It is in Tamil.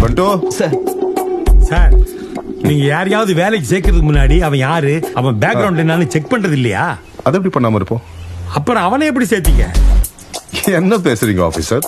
பண்டோ. சார். சார் நீங்க யாரையாவது வேலைக்கு சேர்க்கறதுக்கு முன்னாடி அவன் யாரு அவன் பேக்ரவுண்ட் என்னன்னு செக் பண்றது இல்லையா அதை எப்படி பண்ணாம இருப்போம்? அப்புறம் அவனை எப்படி சேர்த்தீங்க? என்ன பேசுறீங்க ஆபீசர்